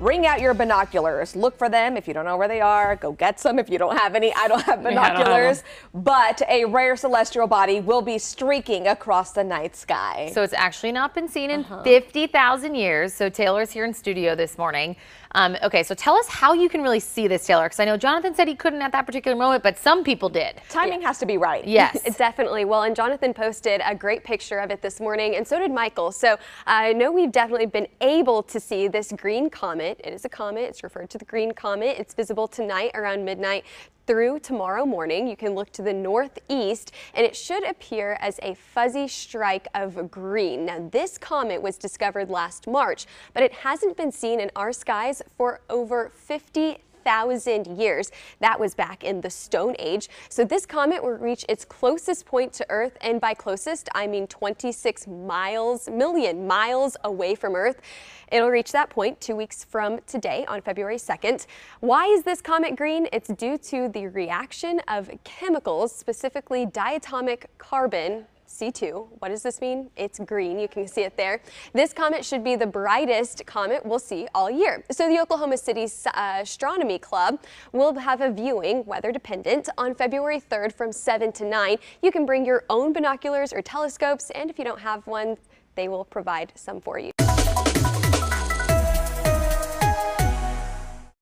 bring out your binoculars. Look for them. If you don't know where they are, go get some. If you don't have any, I don't have I don't have binoculars. but a rare celestial body will be streaking across the night sky. So it's actually not been seen in 50,000 years. So Taylor's here in studio this morning. Um, okay, so tell us how you can really see this, Taylor, because I know Jonathan said he couldn't at that particular moment, but some people did. Timing has to be right. Yes. Definitely. Well, and Jonathan posted a great picture of it this morning, and so did Michael. So I know we've definitely been able to see this green comet. It is a comet. It's referred to the green comet. It's visible tonight around midnight through tomorrow morning. You can look to the northeast and it should appear as a fuzzy strike of green. Now this comet was discovered last March, but it hasn't been seen in our skies for over 50 thousand years. That was back in the Stone Age. So this comet will reach its closest point to Earth, and by closest, I mean 26 miles, million miles away from Earth. It'll reach that point two weeks from today on February 2nd. Why is this comet green? It's due to the reaction of chemicals, specifically diatomic carbon, C2. What does this mean? It's green. You can see it there. This comet should be the brightest comet we'll see all year. So the Oklahoma City uh, Astronomy Club will have a viewing, weather dependent, on February 3rd from 7 to 9. You can bring your own binoculars or telescopes, and if you don't have one, they will provide some for you.